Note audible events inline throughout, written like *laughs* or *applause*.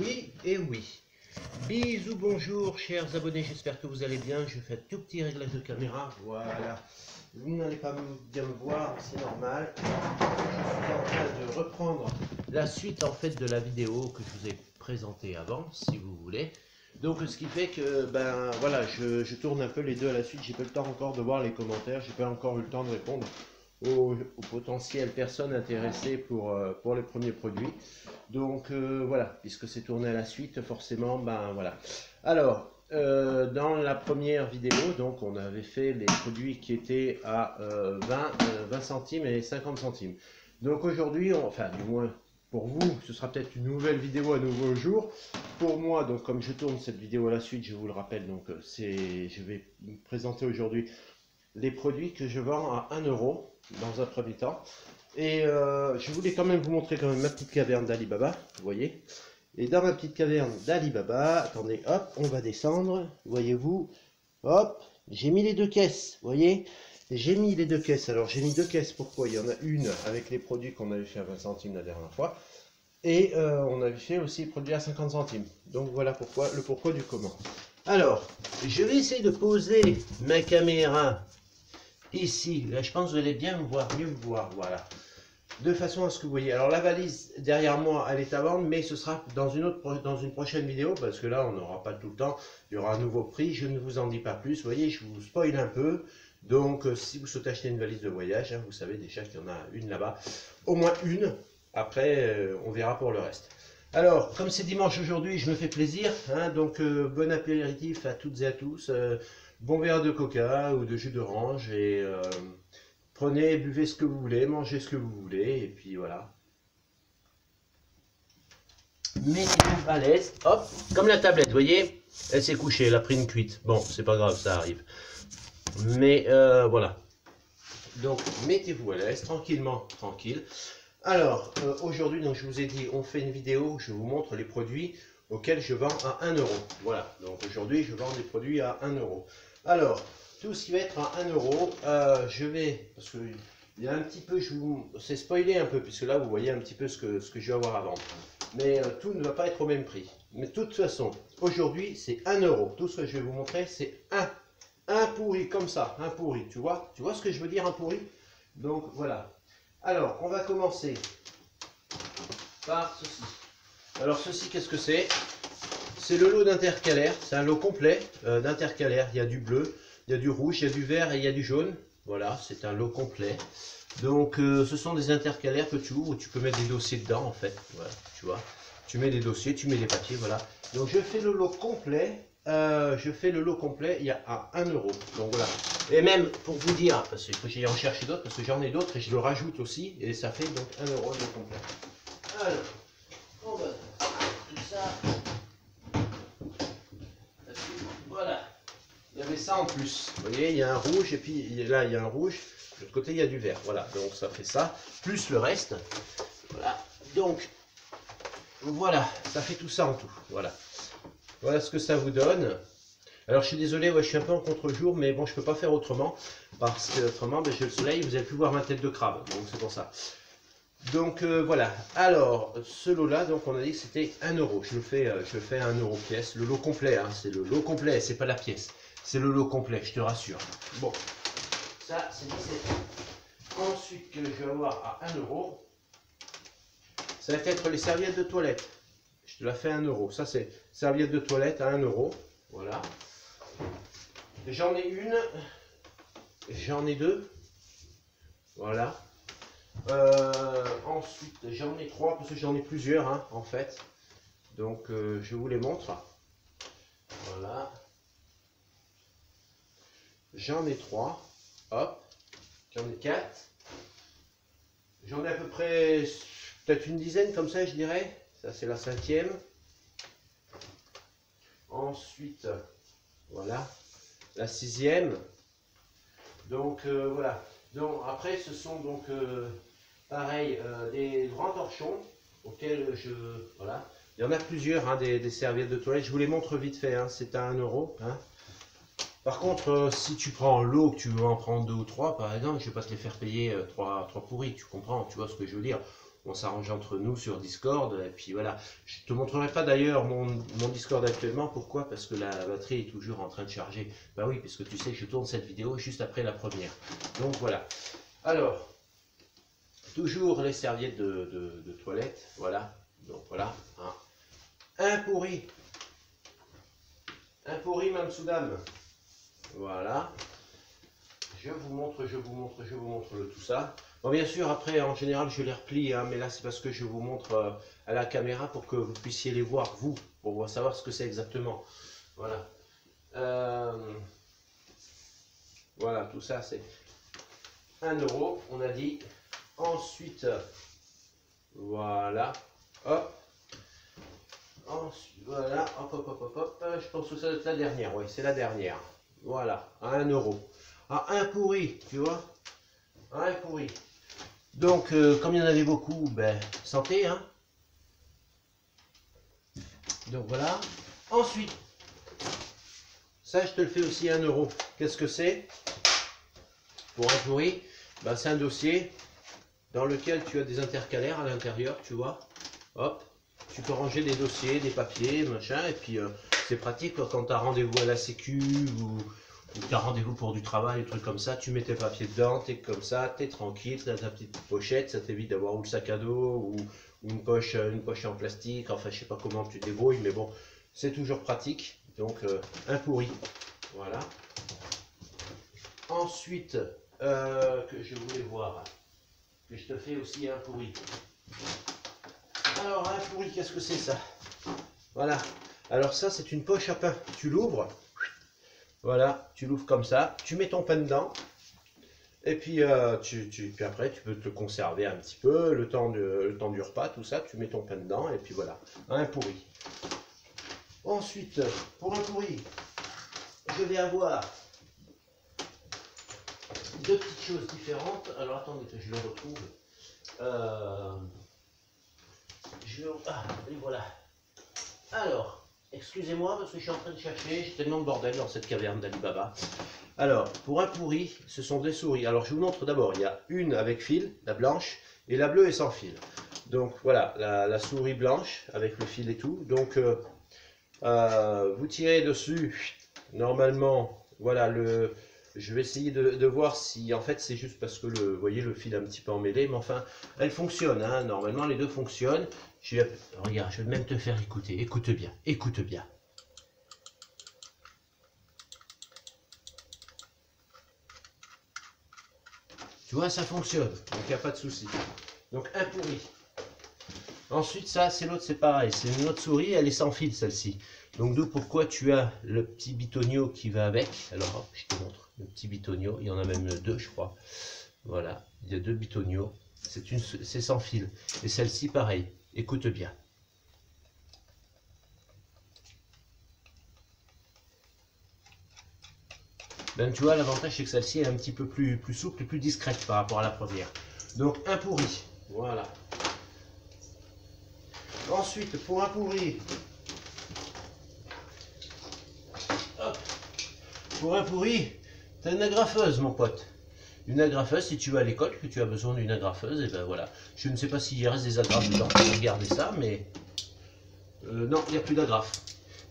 Oui et oui. Bisous, bonjour, chers abonnés, j'espère que vous allez bien. Je fais un tout petit réglage de caméra, voilà. Vous n'allez pas bien me voir, c'est normal. Je suis en train de reprendre la suite en fait de la vidéo que je vous ai présentée avant, si vous voulez. Donc ce qui fait que ben voilà, je, tourne un peu les deux à la suite. J'ai pas le temps encore de voir les commentaires, j'ai pas encore eu le temps de répondre aux, potentielles personnes intéressées pour, euh, pour les premiers produits. Donc euh, voilà, puisque c'est tourné à la suite, forcément, ben voilà. Alors, euh, dans la première vidéo, donc on avait fait les produits qui étaient à 20, 20 centimes et 50 centimes. Donc aujourd'hui, enfin du moins pour vous, ce sera peut-être une nouvelle vidéo à nouveau jour. Pour moi, donc comme je tourne cette vidéo à la suite, je vous le rappelle, donc c'est, je vais vous présenter aujourd'hui les produits que je vends à 1 euro dans un premier temps. Et euh, je voulais quand même vous montrer quand même ma petite caverne d'Alibaba, vous voyez. Et dans ma petite caverne d'Alibaba, attendez, hop, on va descendre, voyez-vous, hop, j'ai mis les deux caisses, vous voyez. J'ai mis les deux caisses, alors j'ai mis deux caisses, pourquoi? Il y en a une avec les produits qu'on avait fait à 20 centimes la dernière fois. Et euh, on avait fait aussi les produits à 50 centimes. Donc voilà pourquoi, le pourquoi du comment. Alors, je vais essayer de poser ma caméra ici. Là, je pense que vous allez bien me voir, mieux me voir. Voilà. De façon à ce que vous voyez. Alors, la valise derrière moi, elle est à vendre, mais ce sera dans une, autre, dans une prochaine vidéo, parce que là, on n'aura pas tout le temps. Il y aura un nouveau prix. Je ne vous en dis pas plus. Vous voyez, je vous spoil un peu. Donc, euh, si vous souhaitez acheter une valise de voyage, hein, vous savez déjà qu'il y en a une là-bas. Au moins une. Après, euh, on verra pour le reste. Alors, comme c'est dimanche aujourd'hui, je me fais plaisir. Hein, donc, euh, bon apéritif à toutes et à tous bon verre de coca ou de jus d'orange et euh, prenez, buvez ce que vous voulez, mangez ce que vous voulez et puis voilà. Mettez-vous à l'aise, hop, comme la tablette, vous voyez, elle s'est couchée, elle a pris une cuite. Bon, c'est pas grave, ça arrive. Mais euh, voilà. Donc, mettez-vous à l'aise, tranquillement, tranquille. Alors, euh, aujourd'hui, je vous ai dit, on fait une vidéo, je vous montre les produits auxquels je vends à 1 euro. Voilà, donc aujourd'hui, je vends des produits à 1 euro. Alors, tout ce qui va être à 1 euro, euh, je vais, parce que il y a un petit peu, je vous, c'est spoilé un peu, puisque là vous voyez un petit peu ce que, je vais avoir à vendre. Mais euh, tout ne va pas être au même prix. Mais de toute façon, aujourd'hui c'est 1 euro. Tout ce que je vais vous montrer, c'est un, un pourri comme ça, un pourri. Tu vois, tu vois ce que je veux dire, un pourri? Donc voilà. Alors, on va commencer par ceci. Alors ceci, qu'est-ce que c'est? C'est le lot d'intercalaire, c'est un lot complet euh, d'intercalaire. Il y a du bleu, il y a du rouge, il y a du vert et il y a du jaune. Voilà, c'est un lot complet. Donc euh, ce sont des intercalaires que tu ouvres, tu peux mettre des dossiers dedans en fait. Tu vois. Tu mets des dossiers, tu mets des papiers, voilà. Donc je fais le lot complet. Euh, je fais le lot complet, il y a à 1 euro. Donc voilà. Et même pour vous dire, parce qu'il faut que j'aille en chercher d'autres, parce que j'en ai d'autres et je le rajoute aussi. Et ça fait donc 1 euro le complet on va tout ça. il y avait ça plus. Vous voyez, il y a un rouge et puis là, il y a un rouge. De l'autre côté, il y a du vert. Voilà, donc ça fait ça. Plus le reste. Voilà. Donc, voilà, ça fait tout ça en tout. Voilà. Voilà ce que ça vous donne. Alors, je suis désolé, je suis un peu en contre-jour, mais bon, je peux pas faire autrement. Parce que autrement, ben, j'ai le soleil, vous avez pu voir ma tête de crabe. Donc, c'est pour ça. Donc euh, voilà, alors ce lot là, donc on a dit que c'était 1 euro, je le fais, euh, je fais à 1 euro pièce, le lot complet, hein, c'est le lot complet, c'est pas la pièce. C'est le lot complet, je te rassure. Bon, ça c'est 17. Ensuite, que je vais avoir à 1 euro, ça va être les serviettes de toilette. Je te la fais à 1 euro. Ça c'est serviettes de toilette à 1 euro. Voilà. J'en ai une, j'en ai deux. Voilà. Euh, ensuite, j'en ai trois parce que j'en ai plusieurs hein, en fait. Donc, euh, je vous les montre. Voilà. J'en ai trois. Hop. J'en ai quatre. J'en ai à peu près peut-être une dizaine comme ça, je dirais. Ça, c'est la cinquième. Ensuite, voilà, la sixième. Donc, euh, voilà. Donc, après, ce sont donc, euh, pareil, euh, des grands torchons auxquels je... Voilà. Il y en a plusieurs, hein, des, serviettes de toilette. Je vous les montre vite fait. Hein. C'est à 1 euro. Hein. Par contre, euh, si tu prends l'eau, que tu veux en prendre deux ou trois, par exemple, je vais pas te les faire payer euh, trois, trois pourris, tu comprends, tu vois ce que je veux dire. on s'arrange entre nous sur Discord. Et puis voilà, je te montrerai pas d'ailleurs mon, Discord actuellement. Pourquoi? Parce que la batterie est toujours en train de charger. Bah oui, parce que tu sais que je tourne cette vidéo juste après la première. Donc voilà. Alors, toujours les serviettes de, toilette. Voilà. Donc voilà. Un pourri. Un pourri, Mme Soudam. Voilà. Je vous montre, je vous montre, je vous montre tout ça. Bon, bien sûr, après, en général, je les replie, hein, mais là, c'est parce que je vous montre euh, à la caméra pour que vous puissiez les voir, vous, pour savoir ce que c'est exactement. Voilà. Euh, voilà, tout ça, c'est 1 euro, on a dit. Ensuite, voilà, hop. Ensuite, voilà, hop, hop, hop, hop, hop. Je pense que ça doit être la dernière, oui, c'est la dernière. Voilà, à 1 euro. À un pourri, tu vois. un pourri. Donc, euh, comme il y en avait beaucoup, ben, santé, hein. Donc voilà. Ensuite, ça, je te le fais aussi à 1 euro. Qu'est-ce que c'est? Pour un pourri, ben, c'est un dossier dans lequel tu as des intercalaires à l'intérieur, tu vois. Hop, tu peux ranger des dossiers, des papiers, machin, et puis euh, c'est pratique quand tu as rendez-vous à la sécu ou tu as rendez-vous pour du travail, des trucs comme ça, tu mets tes papiers dedans, tu es comme ça, tu es tranquille, tu as ta petite pochette, ça t'évite d'avoir ou le sac à dos ou, une, poche, euh, une en plastique, enfin je sais pas comment tu débrouilles, mais bon, c'est toujours pratique. Donc euh, un pourri, voilà. Ensuite, euh, que je voulais voir, que je te fais aussi un pourri. Alors un pourri, qu'est-ce que c'est ça? Voilà. Alors ça c'est une poche à pain, tu l'ouvres, voilà, tu l'ouvres comme ça, tu mets ton pain dedans, et puis, euh, tu, puis après, tu peux te conserver un petit peu, le temps, de, le temps du repas, tout ça, tu mets ton pain dedans, et puis voilà, un pourri. Ensuite, pour un pourri, je vais avoir deux petites choses différentes. Alors attendez que je le retrouve. Euh, ah, et voilà. Alors, Excusez-moi parce que je suis en train de chercher, j'ai tellement de bordel dans cette caverne d'Alibaba. Alors, pour un pourri, ce sont des souris. Alors, je vous montre d'abord, il y a une avec fil, la blanche, et la bleue est sans fil. Donc, voilà, la, souris blanche avec le fil et tout. Donc, euh, euh, vous tirez dessus, normalement, voilà, le, je vais essayer de, voir si, en fait, c'est juste parce que, le, voyez, le fil est un petit peu emmêlé, mais enfin, elle fonctionne, hein. normalement, les deux fonctionnent. Je vais, regarde, je vais même te faire écouter. Écoute bien, écoute bien. Tu vois, ça fonctionne, donc il n'y a pas de souci. Donc un pourri. Ensuite, ça, c'est l'autre, c'est pareil. C'est une autre souris, elle est sans fil, celle-ci. Donc d'où pourquoi tu as le petit bitonio qui va avec. Alors, je te montre le petit bitonio. Il y en a même deux, je crois. Voilà, il y a deux bitonios. C'est sans fil. Et celle-ci, pareil. Écoute bien. Ben, tu vois, l'avantage, c'est que celle-ci est un petit peu plus, plus souple plus discrète par rapport à la première. Donc, un pourri. Voilà. Ensuite, pour un pourri, pour un pourri, t'as une agrafeuse, mon pote une agrafeuse, si tu vas à l'école, que tu as besoin d'une agrafeuse, et ben voilà. Je ne sais pas s'il reste des agrafes dedans, regarder ça, mais... Euh, non, il n'y a plus d'agrafes.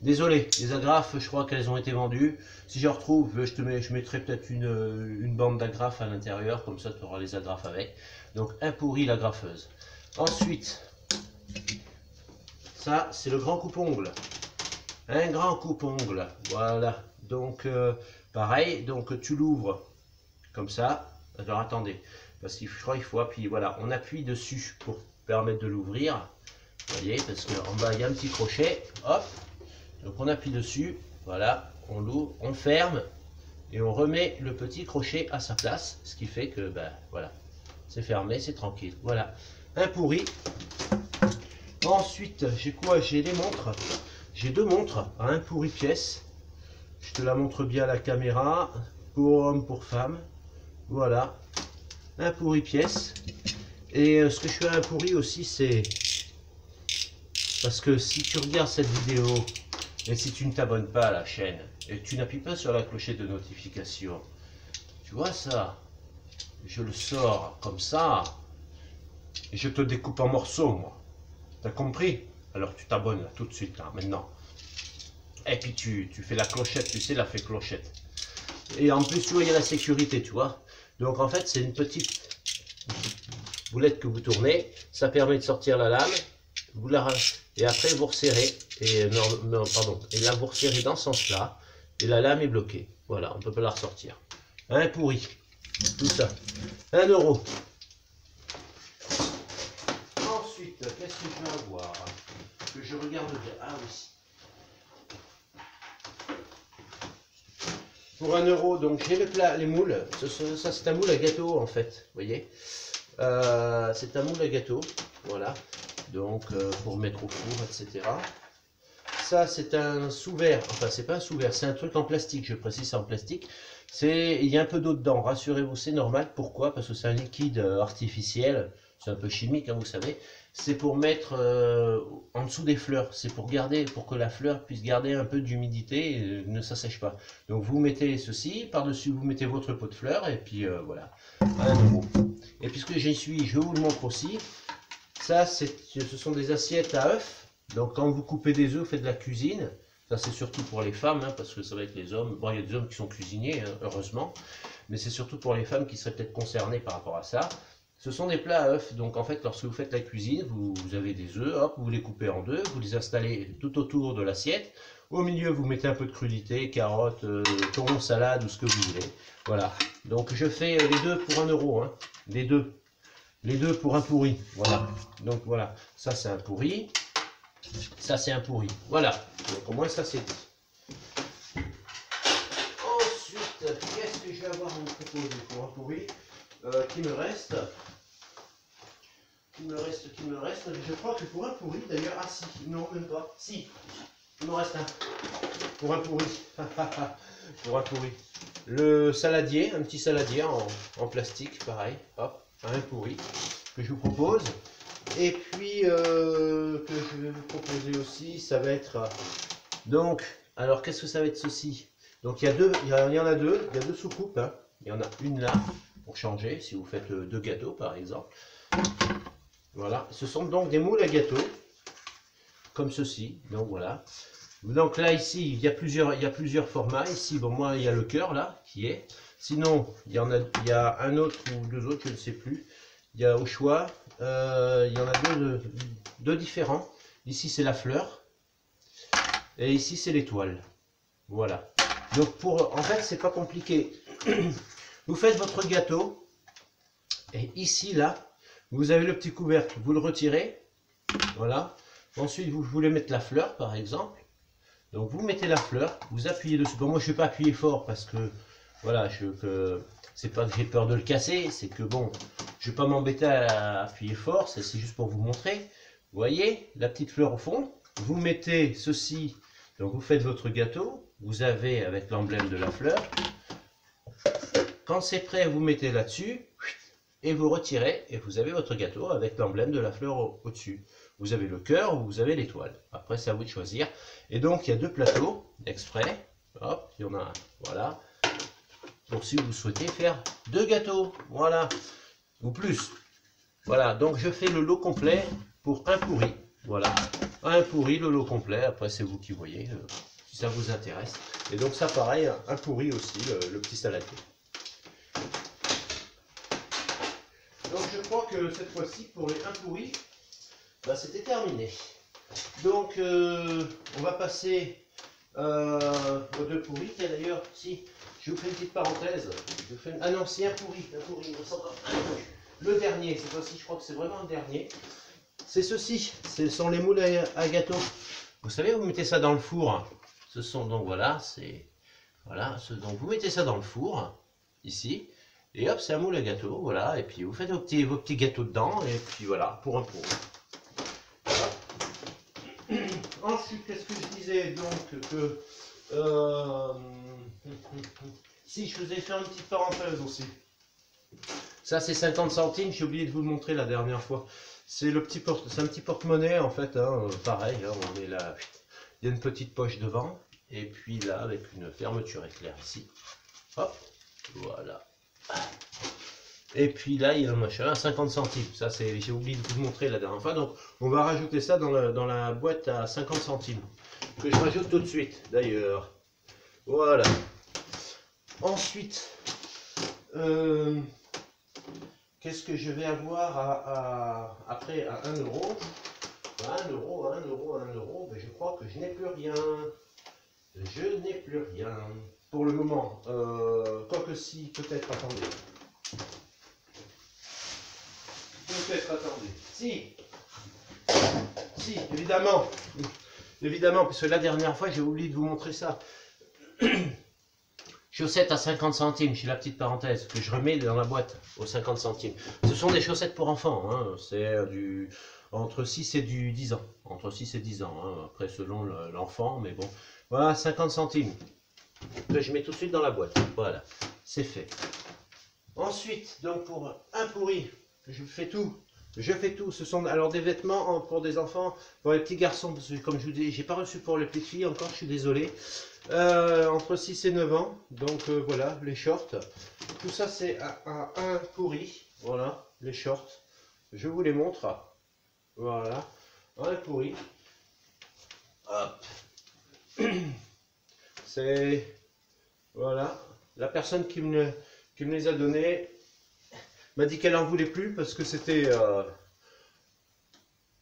Désolé, les agrafes, je crois qu'elles ont été vendues. Si je retrouve, je, te je mettrai peut-être une, bande d'agrafes à l'intérieur, comme ça tu auras les agrafes avec. Donc un pourri l'agrafeuse. Ensuite, ça c'est le grand coupe-ongle. Un grand coupe-ongle, voilà. Donc euh, pareil, donc tu l'ouvres comme ça. Alors attendez, parce qu'il je qu'il faut appuyer. Voilà, on appuie dessus pour permettre de l'ouvrir. Vous voyez, parce qu'en bas il y a un petit crochet. Hop, donc on appuie dessus. Voilà, on l'ouvre, on ferme et on remet le petit crochet à sa place, ce qui fait que ben voilà, c'est fermé, c'est tranquille. Voilà, un pourri. Ensuite, j'ai quoi? J'ai des montres. J'ai deux montres un pourri pièce. Je te la montre bien à la caméra, pour homme, pour femme. Voilà, un pourri pièce. Et euh, ce que je fais un pourri aussi, c'est parce que si tu regardes cette vidéo et si tu ne t'abonnes pas à la chaîne et tu n'appuies pas sur la clochette de notification, tu vois ça, je le sors comme ça, Et je te découpe en morceaux, moi. T'as compris? Alors tu t'abonnes là tout de suite, là, maintenant. Et puis tu, tu fais la clochette, tu sais, la fait clochette. Et en plus, tu vois, il y a la sécurité, tu vois. Donc en fait, c'est une petite boulette que vous tournez. Ça permet de sortir la lame. Et après, vous resserrez. Et, pardon. Et là, vous resserrez dans ce sens-là. Et la lame est bloquée. Voilà, on ne peut pas la ressortir. Un pourri. Tout ça. Un euro. Ensuite, qu'est-ce que je vais avoir Que je regarde bien. Ah oui. Pour un euro, donc j'ai le les moules. Ça, c'est un moule à gâteau en fait. Voyez euh, C'est un moule à gâteau. Voilà. Donc euh, pour mettre au four, etc. Ça, c'est un sous-verre. Enfin, c'est pas un sous-verre, c'est un truc en plastique. Je précise, c'est en plastique. Il y a un peu d'eau dedans. Rassurez-vous, c'est normal. Pourquoi? Parce que c'est un liquide euh, artificiel. C'est un peu chimique, hein, vous savez c'est pour mettre euh, en dessous des fleurs. C'est pour garder, pour que la fleur puisse garder un peu d'humidité et ne s'assèche pas. Donc vous mettez ceci, par-dessus vous mettez votre pot de fleurs et puis euh, voilà, Et puisque j'y suis, je vous le montre aussi. Ça, ce sont des assiettes à œufs. Donc quand vous coupez des œufs, faites de la cuisine. Ça c'est surtout pour les femmes, hein, parce que ça va être les hommes. Bon, il y a des hommes qui sont cuisiniers, hein, heureusement. Mais c'est surtout pour les femmes qui seraient peut-être concernées par rapport à ça. Ce sont des plats à œufs, donc en fait lorsque vous faites la cuisine, vous, avez des œufs, hop, vous les coupez en deux, vous les installez tout autour de l'assiette. Au milieu, vous mettez un peu de crudité, carottes, euh, thon, salade ou ce que vous voulez. Voilà. Donc je fais euh, les deux pour un euro, hein. les deux. Les deux pour un pourri. Voilà. Donc voilà, ça c'est un pourri. Ça c'est un pourri. Voilà. Donc au moins ça c'est dit. Ensuite, qu'est-ce que je vais avoir à vous proposer pour un pourri? Euh, Qui me reste il me reste, qui me reste. Je crois que pour un pourri, d'ailleurs, ah si, non, même pas. Si, il me reste un. Pour un pourri. *laughs* pour un pourri. Le saladier, un petit saladier en, plastique, pareil. Hop, un pourri que je vous propose. Et puis, euh, que je vais vous proposer aussi, ça va être. Donc, alors qu'est-ce que ça va être ceci? Donc, il y, a deux, il, y en a deux, il y a deux soucoupes. Hein. Il y en a une là, pour changer, si vous faites euh, deux gâteaux par exemple. Voilà, ce sont donc des moules à gâteau, comme ceci. Donc voilà. Donc là, ici, il y a plusieurs, il y a plusieurs formats. Ici, bon, moi, il y a le cœur, là, qui est. Sinon, il y en a, un autre ou deux autres, je ne sais plus. Il y a au choix. Euh, il y en a deux différents. Ici, c'est la fleur. Et ici, c'est l'étoile. Voilà. Donc, pour, en fait, c'est pas compliqué. *clears throat* Vous faites votre gâteau. Et ici, là, vous avez le petit couvercle, vous le retirez. Voilà. Ensuite, vous voulez mettre la fleur, par exemple. Donc, vous mettez la fleur, vous appuyez dessus. Bon, moi, je ne vais pas appuyer fort parce que, voilà, je que c'est pas que j'ai peur de le casser, c'est que, bon, je ne vais pas m'embêter à appuyer fort, c'est juste pour vous montrer. Voyez, la petite fleur au fond. Vous mettez ceci, donc vous faites votre gâteau. Vous avez avec l'emblème de la fleur. Quand c'est prêt, vous mettez là-dessus et vous retirez et vous avez votre gâteau avec l'emblème de la fleur au-dessus. vous avez le cœur ou vous avez l'étoile. Après, c'est à vous de choisir. Et donc, il y a deux plateaux exprès. Hop, il y en a un. Voilà. Pour si vous souhaitez faire deux gâteaux. Voilà. Ou plus. Voilà. Donc, je fais le lot complet pour un pourri. Voilà. Un pourri, le lot complet. Après, c'est vous qui voyez euh, si ça vous intéresse. Et donc, ça, pareil, un pourri aussi, le petit saladier. Donc je crois cette fois-ci, pour les 1 pourris, bah, c'était terminé. Donc euh, on va passer euh, aux deux pourris. Tiens d'ailleurs, si je vous fais une petite parenthèse, je fais un ancien pourri, un pourri, le dernier, cette fois-ci je crois que c'est vraiment le dernier. C'est ceci, ce sont les moules à, gâteau. Vous savez, vous mettez ça dans le four. Ce sont donc voilà, c'est voilà, ce, donc vous mettez ça dans le four ici. Et hop, c'est un moule à gâteau, voilà. Et puis vous faites vos petits, vos petits gâteaux dedans, et puis voilà, pour un pot. Ensuite, qu'est-ce que je disais donc que euh, *laughs* si je faisais faire une petite parenthèse aussi. Ça c'est 50 centimes, j'ai oublié de vous le montrer la dernière fois. C'est le petit porte, c'est un petit porte-monnaie en fait, hein, pareil, hein, on est là, il y a une petite poche devant, et puis là avec une fermeture éclair ici. Hop, voilà. Et puis là, il y a un machin à 50 centimes. Ça, c'est, j'ai oublié de vous montrer la dernière fois. Donc, on va rajouter ça dans, la boîte à 50 centimes. Que je rajoute tout de suite, d'ailleurs. Voilà. Ensuite, euh, qu'est-ce que je vais avoir après à 1 euro? 1 euro, 1 euro, 1 euro. Mais je crois que je n'ai plus rien. Je n'ai plus rien. Pour le moment. Euh, quoique si, peut-être, attendez. Peut-être, attendez. Si. Si, évidemment. Évidemment, parce que la dernière fois, j'ai oublié de vous montrer ça. *clears throat* Chaussettes à 50 centimes, chez la petite parenthèse, que je remets dans la boîte aux 50 centimes. Ce sont des chaussettes pour enfants. Hein. C'est du entre 6 et du 10 ans. Entre 6 et 10 ans. Hein. Après, selon l'enfant, mais bon. Voilà, 50 centimes. Que je mets tout de suite dans la boîte. Voilà, c'est fait. Ensuite, donc pour un pourri, je fais tout. Je fais tout. Ce sont alors des vêtements pour des enfants, pour les petits garçons, parce que comme je vous dis, j'ai pas reçu pour les petites filles encore, je suis désolé. Euh, entre 6 et 9 ans. Donc euh, voilà, les shorts. Tout ça c'est un, un, pourri. Voilà, les shorts. Je vous les montre. Voilà, un pourri. Hop. *clears throat* C'est voilà. La personne qui me, les a donnés m'a dit qu'elle en voulait plus parce que c'était euh,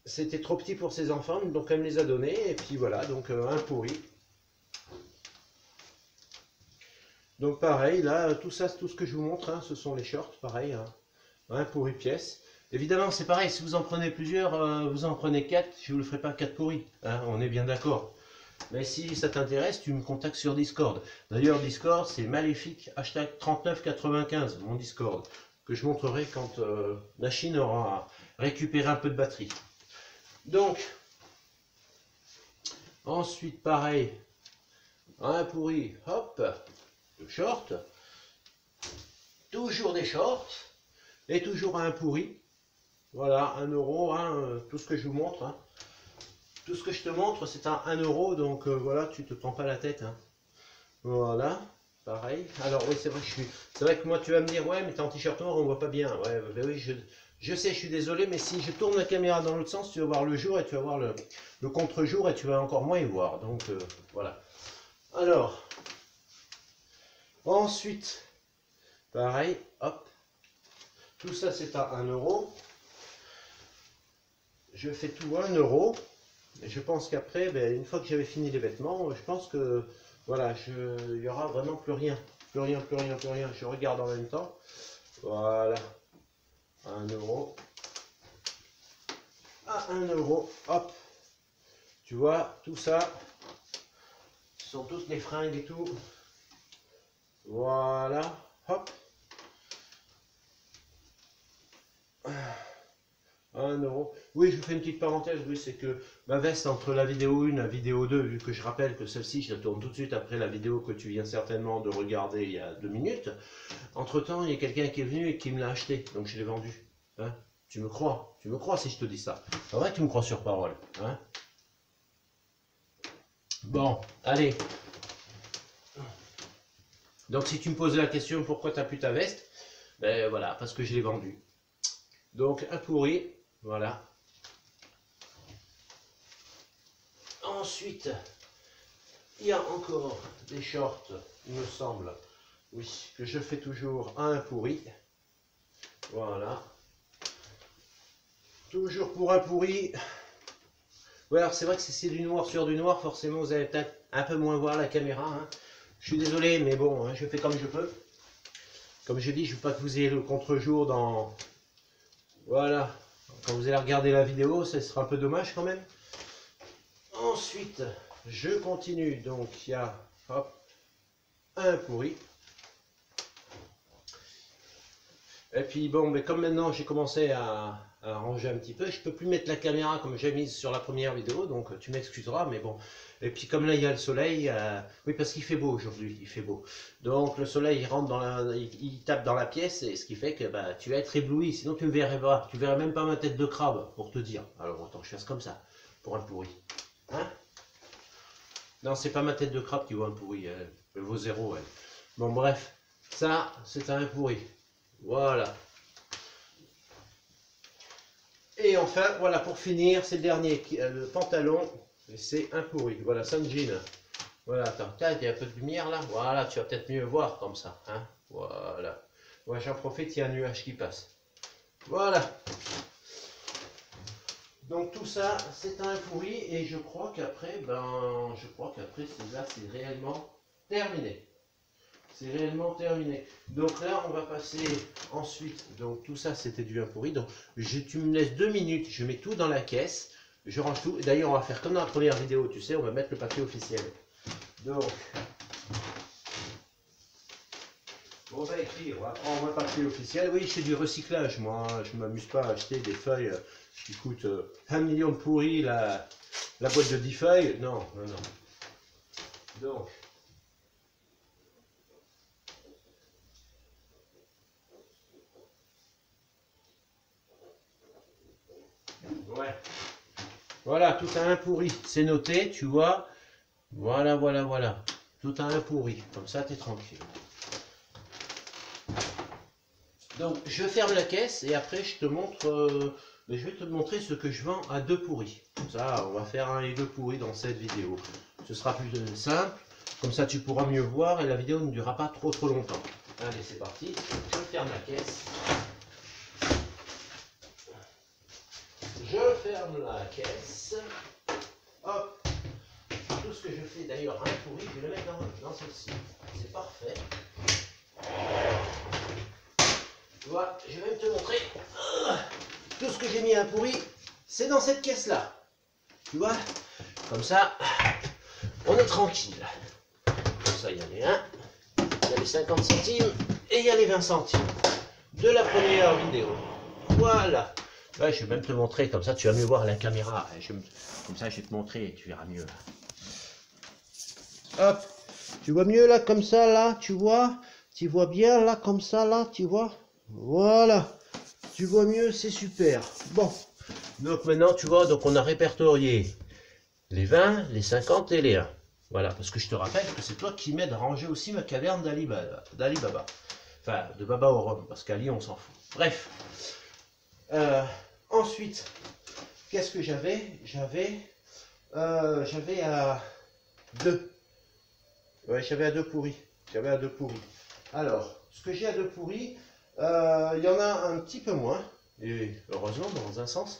c'était trop petit pour ses enfants, donc elle me les a donnés et puis voilà, donc euh, un pourri. Donc pareil, là, tout ça, tout ce que je vous montre, hein, ce sont les shorts, pareil, hein. un pourri pièce. Évidemment, c'est pareil, si vous en prenez plusieurs, euh, vous en prenez quatre, je ne vous le ferai pas quatre pourris, hein, on est bien d'accord. Mais si ça t'intéresse, tu me contactes sur Discord. D'ailleurs, Discord, c'est maléfique, hashtag 3995, mon Discord, que je montrerai quand euh, la Chine aura récupéré un peu de batterie. Donc, ensuite, pareil, un pourri, hop, de short, toujours des shorts, et toujours un pourri. Voilà, un euro, euh, tout ce que je vous montre. Hein. Tout ce que je te montre, c'est à 1 euro, donc euh, voilà, tu te prends pas la tête. Hein. Voilà, pareil. Alors oui, c'est vrai, je suis... c'est vrai que moi tu vas me dire, ouais, mais t'es en t-shirt noir, on voit pas bien. Ben oui, je... sais, je suis désolé, mais si je tourne la caméra dans l'autre sens, tu vas voir le jour et tu vas voir le, le contre-jour et tu vas encore moins y voir. Donc euh, voilà. Alors, ensuite, pareil, hop. Tout ça c'est à 1 euro. Je fais tout à 1 euro. Je pense qu'après, ben, une fois que j'avais fini les vêtements, je pense que voilà, il n'y aura vraiment plus rien. Plus rien, plus rien, plus rien. Je regarde en même temps. Voilà. 1 euro. À 1 euro. Hop. Tu vois, tout ça. Ce sont tous les fringues et tout. Voilà. Hop. 1 euro. Oui, je vous fais une petite parenthèse, oui, c'est que ma veste entre la vidéo 1 et la vidéo 2, vu que je rappelle que celle-ci, je la tourne tout de suite après la vidéo que tu viens certainement de regarder il y a deux minutes. Entre-temps, il y a quelqu'un qui est venu et qui me l'a acheté, donc je l'ai vendu. Hein tu me crois Tu me crois si je te dis ça C'est vrai que tu me crois sur parole. Hein bon, allez. Donc si tu me poses la question pourquoi tu n'as plus ta veste, ben voilà, parce que je l'ai vendue. Donc un pourri, voilà. Ensuite, il y a encore des shorts, il me semble, oui, que je fais toujours un pourri. Voilà. Toujours pour un pourri. Oui, alors c'est vrai que si c'est du noir sur du noir, forcément vous allez peut-être un peu moins voir la caméra. Hein. Je suis désolé, mais bon, hein, je fais comme je peux. Comme je dis, je ne veux pas que vous ayez le contre-jour dans... Voilà, quand vous allez regarder la vidéo, ce sera un peu dommage quand même. Ensuite, je continue. Donc, il y a un pourri. Et puis bon, mais comme maintenant j'ai commencé à, ranger un petit peu, je peux plus mettre la caméra comme j'ai mise sur la première vidéo, donc tu m'excuseras, mais bon. Et puis comme là il y a le soleil, euh, oui parce qu'il fait beau aujourd'hui, il fait beau. Donc le soleil il rentre dans la, il, tape dans la pièce et ce qui fait que bah, tu vas être ébloui, sinon tu ne verrais pas, tu verrais même pas ma tête de crabe pour te dire. Alors autant je fasse comme ça pour un pourri, hein? Non c'est pas ma tête de crabe qui vaut un pourri, elle, vaut zéro. Bon bref, ça c'est un pourri. Voilà. Et enfin, voilà, pour finir, c'est le dernier, euh, le pantalon, c'est un pourri. Voilà, ça me jean. Voilà, attends, il un peu de lumière là. Voilà, tu vas peut-être mieux voir comme ça. Hein. Voilà. J'en profite, il y a un nuage qui passe. Voilà. Donc tout ça, c'est un pourri et je crois qu'après, ben, je crois qu'après c'est là, c'est réellement terminé. C'est réellement terminé. Donc là, on va passer ensuite. Donc tout ça, c'était du un pourri. Donc je, tu me laisses deux minutes, je mets tout dans la caisse, je range tout. D'ailleurs, on va faire comme dans la première vidéo, tu sais, on va mettre le papier officiel. Donc, on va écrire, on va prendre un papier officiel. Oui, c'est du recyclage, moi. Je ne m'amuse pas à acheter des feuilles qui coûtent euh, un million de pourris, la, la boîte de 10 feuilles. Non, non, non. Donc, Voilà, tout a un pourri. C'est noté, tu vois. Voilà, voilà, voilà. Tout a un pourri. Comme ça, tu es tranquille. Donc, je ferme la caisse et après, je te montre... Euh, je vais te montrer ce que je vends à deux pourris. Ça, on va faire un et deux pourris dans cette vidéo. Ce sera plus simple. Comme ça, tu pourras mieux voir et la vidéo ne durera pas trop trop longtemps. Allez, c'est parti. Je ferme la caisse. Je ferme la caisse. Hop. Tout ce que je fais d'ailleurs un pourri, je vais le mettre dans, celle-ci. C'est parfait. Tu vois, je vais te montrer. Tout ce que j'ai mis un pourri, c'est dans cette caisse-là. Tu vois? Comme ça, on est tranquille. Comme ça, il y a les 1, il y a les 50 centimes et il y a les 20 centimes de la première vidéo. Voilà. Je vais même te montrer, comme ça tu vas mieux voir la caméra. comme ça, je vais te montrer et tu verras mieux. Hop. Tu vois mieux là, comme ça, là, tu vois? Tu vois bien là, comme ça, là, tu vois? Voilà. Tu vois mieux, c'est super. Bon. Donc maintenant, tu vois, donc on a répertorié les 20, les 50 et les 1. Voilà, parce que je te rappelle que c'est toi qui m'aides à ranger aussi ma caverne d'Alibaba. Enfin, de Baba au Rhum, parce qu'Ali, on s'en fout. Bref. Euh, ensuite, qu'est-ce que j'avais? J'avais euh, à deux. Ouais, j'avais à deux pourris. J'avais à deux pourris. Alors, ce que j'ai à deux pourris, euh, il y en a un petit peu moins, et heureusement dans un sens.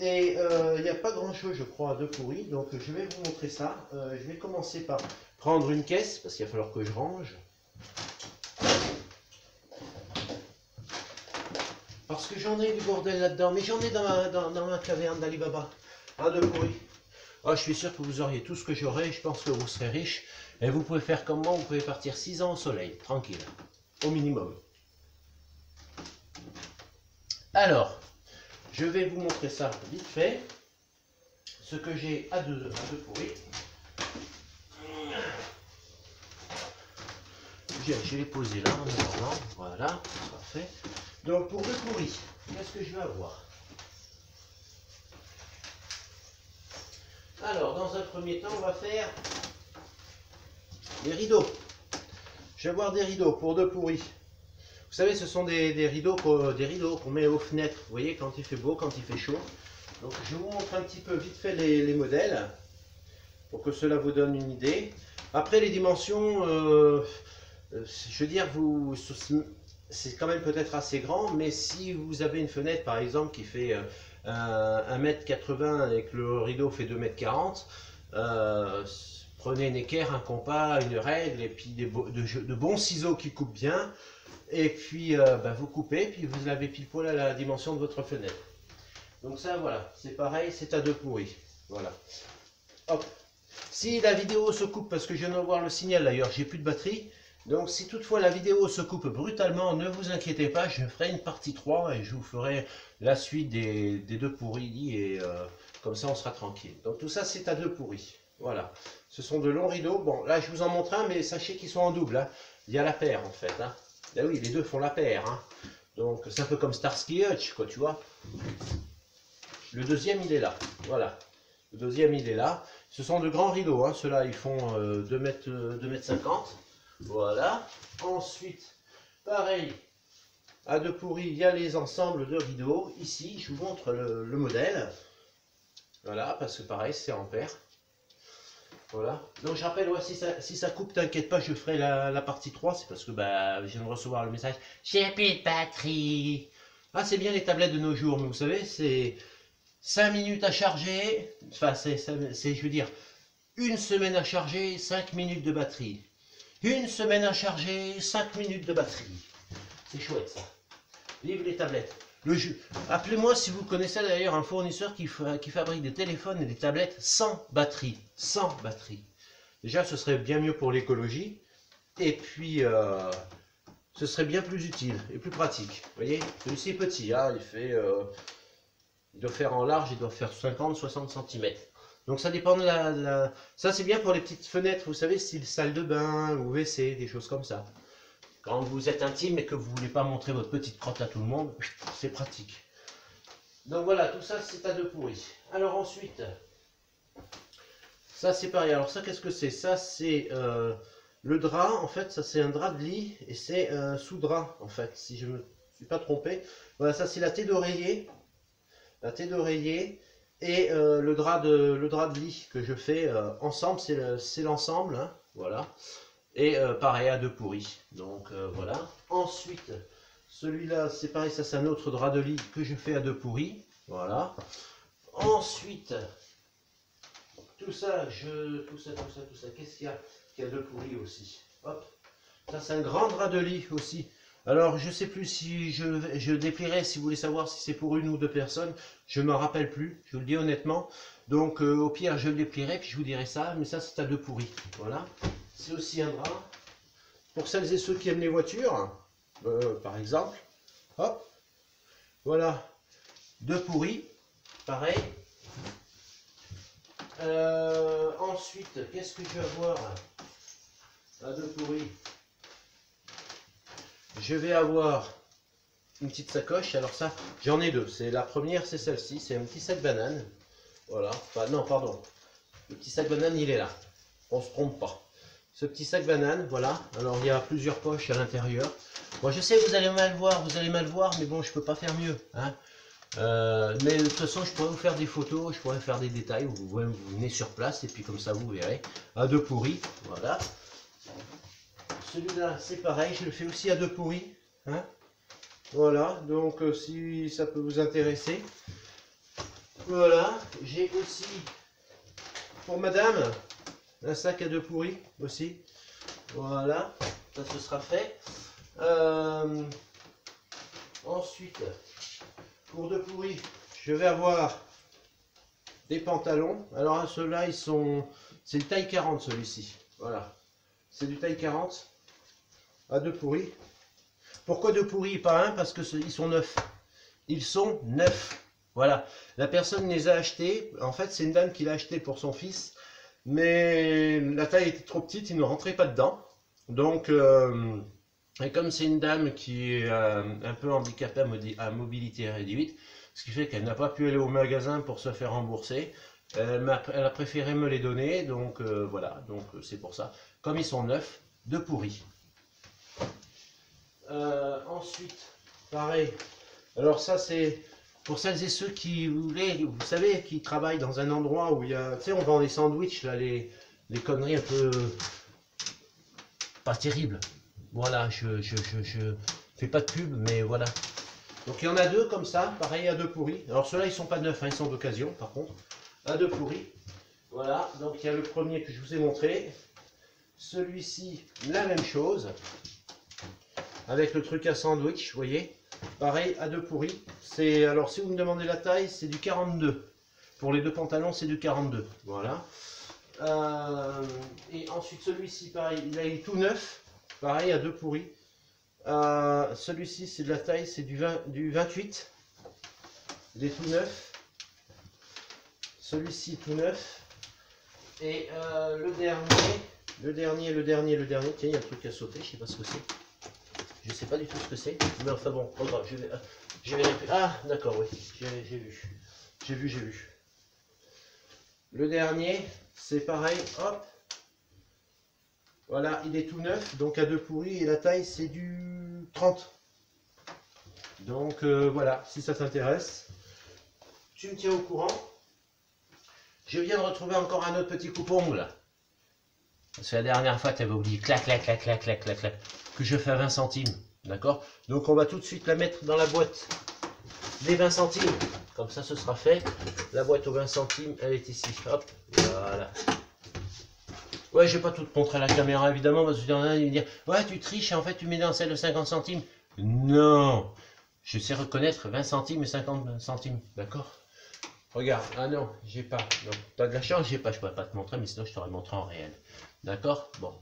Et il n'y a pas grand chose, je crois, à deux pourris. Donc je vais vous montrer ça. je vais commencer par prendre une caisse, parce qu'il va falloir que je range. Parce que j'en ai du bordel là-dedans. Mais j'en ai dans ma, dans, ma caverne d'Alibaba. Un de pourri. Oh, je suis sûr que vous auriez tout ce que j'aurais. Je pense que vous serez riche. Et vous pouvez faire comme moi. Vous pouvez partir 6 ans au soleil. Tranquille. Au minimum. Alors, je vais vous montrer ça vite fait. Ce que j'ai à deux, à deux pourris. J'ai les posé là maintenant. Voilà, parfait. Donc pour deux pourris, qu'est-ce que je vais avoir? Alors, dans un premier temps, on va faire des rideaux. Je vais avoir des rideaux pour deux pourris. Vous savez, ce sont des, rideaux des rideaux qu'on met aux fenêtres. Vous voyez, quand il fait beau, quand il fait chaud. Donc, je vous montre un petit peu vite fait les, modèles pour que cela vous donne une idée. Après, les dimensions, euh, euh, je veux dire, vous, c'est quand même peut-être assez grand, mais si vous avez une fenêtre par exemple qui fait 1m80 euh, et que le rideau fait 2m40, euh, prenez une équerre, un compas, une règle et puis des de, bons ciseaux qui coupent bien. Et puis euh, bah, vous coupez, puis vous l'avez pile poil à la dimension de votre fenêtre. Donc ça voilà, c'est pareil, c'est à deux pourris. Voilà. Hop. Si la vidéo se coupe parce que je viens de voir le signal d'ailleurs, j'ai plus de batterie, donc si toutefois la vidéo se coupe brutalement, ne vous inquiétez pas, je ferai une partie 3 et je vous ferai la suite des, deux pourris et euh, comme ça on sera tranquille. Donc tout ça c'est à deux pourris. Voilà. Ce sont de longs rideaux. Bon là je vous en montre un mais sachez qu'ils sont en double. Hein. Il y a la paire en fait. Hein. Là oui les deux font la paire. Hein. Donc c'est un peu comme Starsky Hutch quoi tu vois. Le deuxième il est là. Voilà. Le deuxième il est là. Ce sont de grands rideaux. Hein. Ceux-là ils font 2 euh, mètres, 2 mètres 50. Voilà. Ensuite, pareil, À deux pourris, il y a les ensembles de rideaux. Ici, je vous montre le, modèle. Voilà, parce que pareil, c'est en paire. Voilà. Donc je rappelle, si, ça, coupe, t'inquiète pas, je ferai la, partie 3. C'est parce que bah, je viens de recevoir le message. J'ai plus de batterie. Ah, c'est bien les tablettes de nos jours, mais vous savez, c'est 5 minutes à charger. Enfin, c'est, je veux dire, une semaine à charger, 5 minutes de batterie. Une semaine à charger, 5 minutes de batterie. C'est chouette ça. Vive les tablettes. Appelez-moi si vous connaissez d'ailleurs un fournisseur qui, qui, fabrique des téléphones et des tablettes sans batterie. Sans batterie. Déjà, ce serait bien mieux pour l'écologie. Et puis, euh, ce serait bien plus utile et plus pratique. Vous voyez, celui-ci est petit. Hein, il fait... Euh, il doit faire en large, il doit faire 50-60 cm. Donc ça dépend de la... Ça c'est bien pour les petites fenêtres, vous savez, style salle de bain ou WC, des choses comme ça. Quand vous êtes intime et que vous ne voulez pas montrer votre petite crotte à tout le monde, c'est pratique. Donc voilà, tout ça c'est à deux pourris. Alors ensuite, ça c'est pareil. Alors ça qu'est-ce que c'est? Ça c'est euh, le drap, en fait, ça c'est un drap de lit et c'est un sous-drap en fait, si je ne me suis pas trompé. Voilà, ça c'est la thé d'oreiller. La thé d'oreiller et euh, le, drap de, le drap de lit que je fais euh, ensemble, c'est l'ensemble. Hein, voilà. Et euh, pareil à deux pourris. Donc voilà. Ensuite, celui-là, c'est pareil, ça c'est un autre drap de lit que je fais à deux pourris. Voilà. Ensuite, tout ça, je, tout ça, tout ça, tout ça. Qu'est-ce qu'il y a qui a deux pourris aussi? Hop. Ça c'est un grand drap de lit aussi. Alors, je ne sais plus si je, déplierai, si vous voulez savoir si c'est pour une ou deux personnes. Je ne me rappelle plus, je vous le dis honnêtement. Donc, euh, au pire, je le déplierai, puis je vous dirai ça. Mais ça, c'est à deux pourris. Voilà. C'est aussi un drap. Pour celles et ceux qui aiment les voitures, euh, par exemple. Hop. Voilà. Deux pourris. Pareil. Euh, ensuite, qu'est-ce que je vais avoir? À deux pourris je vais avoir une petite sacoche. Alors ça, j'en ai deux. C'est la première, c'est celle-ci. C'est un petit sac banane. Voilà. Non, pardon. Le petit sac banane, il est là. On se trompe pas. Ce petit sac banane, voilà. Alors il y a plusieurs poches à l'intérieur. Moi, je sais, vous allez mal voir, vous allez mal voir, mais bon, je peux pas faire mieux. Hein. Euh, mais de toute façon, je pourrais vous faire des photos, je pourrais faire des détails. Vous, vous venez sur place et puis comme ça, vous verrez. À deux pourris, voilà. Celui-là, c'est pareil, je le fais aussi à deux pourris. Hein. voilà, donc euh, si ça peut vous intéresser. Voilà, j'ai aussi pour madame un sac à deux pourris aussi. Voilà, ça ce sera fait. Euh, ensuite, pour deux pourris, je vais avoir des pantalons. Alors ceux-là, ils sont... C'est le taille 40 celui-ci. Voilà. C'est du taille 40 à deux pourris. Pourquoi deux pourris pas un? Parce que sont neufs. Ils sont neufs. Voilà. La personne les a achetés. En fait, c'est une dame qui l'a acheté pour son fils. Mais la taille était trop petite, il ne rentrait pas dedans. Donc, euh, et comme c'est une dame qui est euh, un peu handicapée à, mobilité réduite, ce qui fait qu'elle n'a pas pu aller au magasin pour se faire rembourser, elle, a, préféré me les donner. Donc euh, voilà, donc c'est pour ça. Comme ils sont neufs, deux pourris. Euh, ensuite, pareil. Alors ça, c'est pour celles et ceux qui voulaient, vous savez, qui travaillent dans un endroit où il y a, tu sais, on vend des sandwichs, là, les, conneries un peu pas terribles. Voilà, je, je, je, fais pas de pub, mais voilà. Donc il y en a deux comme ça, pareil à deux pourris. Alors ceux-là, ils sont pas neufs, hein, ils sont d'occasion, par contre. À deux pourris. Voilà, donc il y a le premier que je vous ai montré. Celui-ci, la même chose avec le truc à sandwich, vous voyez. Pareil, à deux pourris. Alors, si vous me demandez la taille, c'est du 42. Pour les deux pantalons, c'est du 42. Voilà. Euh, et ensuite, celui-ci, pareil, il est tout neuf. Pareil, à deux pourris. Euh, celui-ci, c'est de la taille, c'est du, du 28. Il est tout neuf. Celui-ci, tout neuf. Et euh, le dernier, le dernier, le dernier, le dernier. Tiens, il y a un truc à sauter, je sais pas ce que c'est. Je sais pas du tout ce que c'est. Mais enfin bon, je vais, je vais Ah, d'accord, oui, j'ai vu. J'ai vu, j'ai vu. Le dernier, c'est pareil, hop. Voilà, il est tout neuf, donc à deux pourris, et la taille, c'est du 30. Donc euh, voilà, si ça t'intéresse, tu me tiens au courant. Je viens de retrouver encore un autre petit coupe-ongle. Parce que la dernière fois, tu avais oublié, clac, clac, clac, clac, clac, clac, clac, que je fais à 20 centimes. D'accord? Donc on va tout de suite la mettre dans la boîte des 20 centimes. Comme ça, ce sera fait. La boîte aux 20 centimes, elle est ici. Hop, voilà. Ouais, je vais pas tout te montrer à la caméra, évidemment, parce que y dire Ouais, tu triches, en fait, tu mets dans celle de 50 centimes. Non Je sais reconnaître 20 centimes et 50 centimes, d'accord? Regarde, ah non, j'ai pas. Non, t'as de la chance, j'ai pas, je pourrais pas te montrer, mais sinon je t'aurais montré en réel. D'accord? Bon.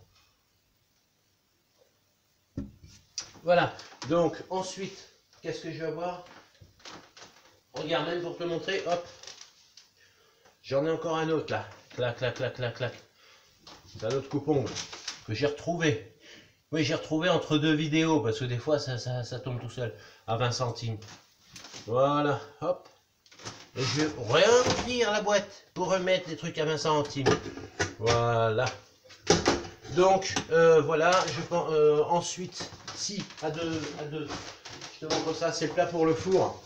Voilà, donc ensuite, qu'est-ce que je vais avoir? Regarde, même pour te montrer, hop. J'en ai encore un autre là. Clac, clac, clac, clac, clac. C'est un autre coupon que j'ai retrouvé. Oui, j'ai retrouvé entre deux vidéos parce que des fois ça, ça, tombe tout seul à 20 centimes. Voilà, hop. Et je vais remplir la boîte pour remettre des trucs à 20 centimes. Voilà. Donc, euh, voilà, je euh, ensuite, si, à deux, à deux, je te montre ça, c'est le plat pour le four.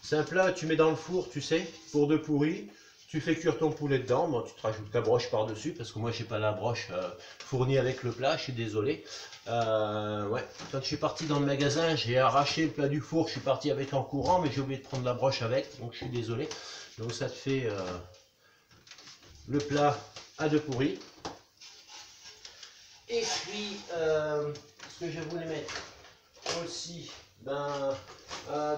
C'est un plat, tu mets dans le four, tu sais, pour deux pourris. Tu fais cuire ton poulet dedans, bon, tu te rajoutes ta broche par-dessus, parce que moi, je n'ai pas la broche euh, fournie avec le plat, je suis désolé. Euh, ouais. Quand je suis parti dans le magasin, j'ai arraché le plat du four, je suis parti avec en courant, mais j'ai oublié de prendre la broche avec, donc je suis désolé. Donc ça te fait euh, le plat à deux pourris. Et puis, que je voulais mettre aussi, ben,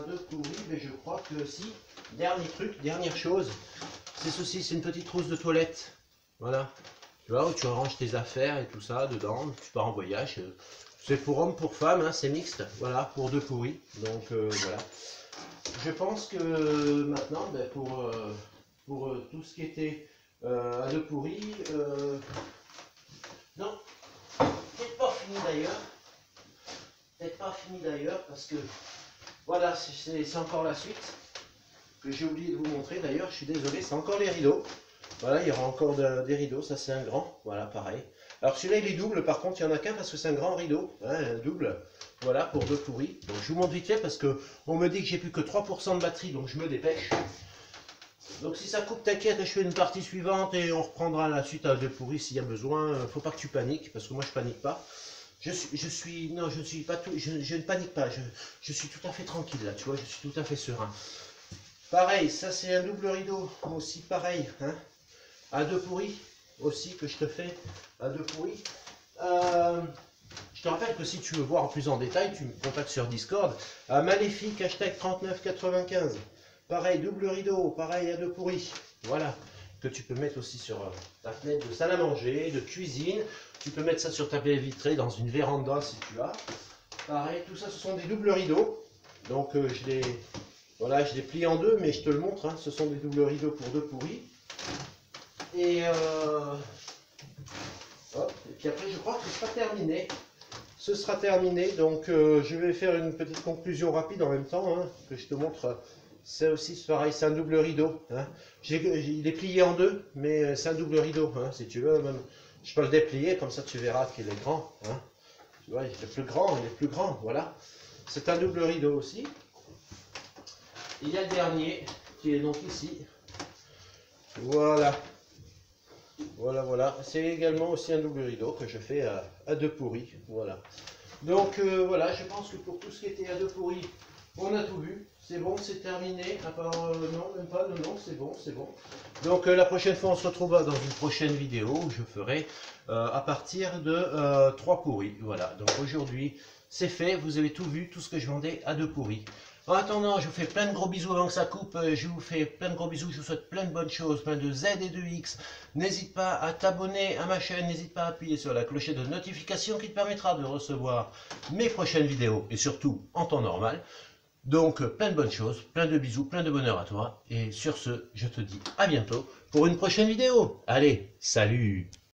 deux pourris, mais je crois que si, dernier truc, dernière chose, c'est ceci, c'est une petite trousse de toilette. Voilà. Tu vois, où tu ranges tes affaires et tout ça dedans. Tu pars en voyage. C'est pour hommes, pour femmes, hein, c'est mixte. Voilà, pour deux pourris. Donc euh, voilà. Je pense que maintenant, ben, pour, euh, pour euh, tout ce qui était à deux pourris, non, peut-être pas fini d'ailleurs. Peut-être pas fini d'ailleurs parce que voilà, c'est encore la suite que j'ai oublié de vous montrer d'ailleurs, je suis désolé, c'est encore les rideaux. Voilà, il y aura encore des rideaux, ça c'est un grand, voilà, pareil. Alors celui-là il est double, par contre il n'y en a qu'un parce que c'est un grand rideau, hein, un double, voilà, pour deux pourris. Donc je vous montre vite fait parce que on me dit que j'ai plus que 3% de batterie, donc je me dépêche. Donc si ça coupe, t'inquiète, je fais une partie suivante et on reprendra la suite à deux pourris s'il y a besoin. Faut pas que tu paniques, parce que moi je panique pas. Je suis, non, je ne suis pas tout, je, ne panique pas, je, je, suis tout à fait tranquille là, tu vois, je suis tout à fait serein. Pareil, ça c'est un double rideau, aussi pareil, hein, à deux pourris, aussi que je te fais, à deux pourris. Euh, je te rappelle que si tu veux voir plus en détail, tu me contactes sur Discord, à Maléfique, hashtag 3995. Pareil, double rideau, pareil à deux pourris, voilà, que tu peux mettre aussi sur euh, ta fenêtre de salle à manger, de cuisine, tu peux mettre ça sur ta baie vitrée dans une véranda si tu as. Pareil, tout ça ce sont des doubles rideaux, donc euh, je les voilà, je l'ai plié en deux, mais je te le montre. Hein. ce sont des doubles rideaux pour deux pourris. Et, euh, puis après, je crois que ce sera terminé. Ce sera terminé. Donc, je vais faire une petite conclusion rapide en même temps, hein, que je te montre. C'est aussi pareil, c'est un double rideau. Hein. Il est plié en deux, mais c'est un double rideau. si tu veux, je peux le déplier, comme ça tu verras qu'il est grand. Tu vois, il est plus grand, il est plus grand. Voilà. C'est un double rideau aussi. Il y a le dernier qui est donc ici. Voilà. Voilà, voilà. C'est également aussi un double rideau que je fais à, deux pourris. Voilà. Donc euh, voilà, je pense que pour tout ce qui était à deux pourris, on a tout vu. C'est bon, c'est terminé. À part, euh, non, même pas, non, non, c'est bon, c'est bon. Donc euh, la prochaine fois, on se retrouvera dans une prochaine vidéo où je ferai à partir de trois pourris. Voilà, donc aujourd'hui, c'est fait. Vous avez tout vu, tout ce que je vendais à deux pourris. En attendant, je vous fais plein de gros bisous avant que ça coupe. Euh, je vous fais plein de gros bisous. Je vous souhaite plein de bonnes choses, plein de Z et de X. N'hésite pas à t'abonner à ma chaîne. N'hésite pas à appuyer sur la clochette de notification qui te permettra de recevoir mes prochaines vidéos et surtout en temps normal. Donc, plein de bonnes choses, plein de bisous, plein de bonheur à toi. Et sur ce, je te dis à bientôt pour une prochaine vidéo. Allez, salut